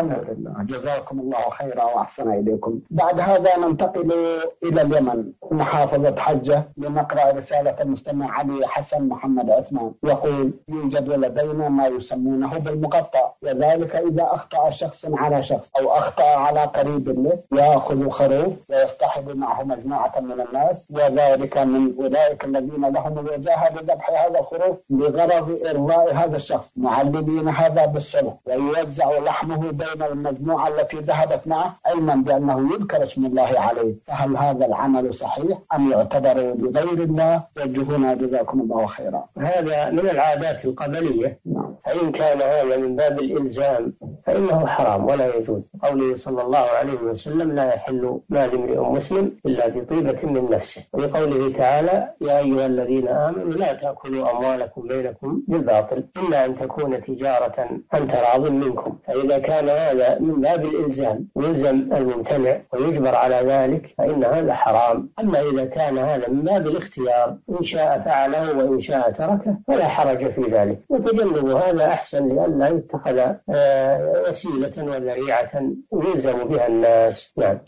لله جزاكم الله خيرا وأحسن إليكم. بعد هذا ننتقل إلى اليمن. محافظة حجة لنقرأ رسالة المستمع علي حسن محمد عثمان. يقول يوجد لدينا ما يسمونه بالمقطع. وذلك إذا أخطأ شخص على شخص أو أخطأ على قريب له يأخذ خروف ويصطحب معه مجموعة من الناس. وذلك من أولئك الذين لهم الوجاهة لذبح هذا الخروف بغرض إرضاء هذا الشخص. معللين هذا بالصلح. ويوزع لحمه بين المجموعة التي ذهبت معه علما بأنه يذكر اسم الله عليه. فهل هذا العمل صحيح؟ أم يعتبر لغير الله؟ وجهونا جزاكم الله خيرا. هذا من العادات القبليه نعم. فإن كان هذا من باب الإلزام فإنه حرام ولا يجوز. قوله صلى الله عليه وسلم لا يحل مال امرئ مسلم إلا بطيبة من نفسه. ولقوله تعالى يا أيها الذين آمنوا لا تأكلوا أموالكم بينكم بالباطل إلا أن تكون تجارة عن تراض منكم. فإذا كان هذا من باب الإلزام يلزم الممتنع ويجبر على ذلك فإن هذا حرام. أما إذا كان هذا من باب الاختيار إن شاء فعله وإن شاء تركه فلا حرج في ذلك. وتجنب هذا أحسن لئلا يتخذ آه، وسيلة وذريعة يلزم بها الناس. نعم.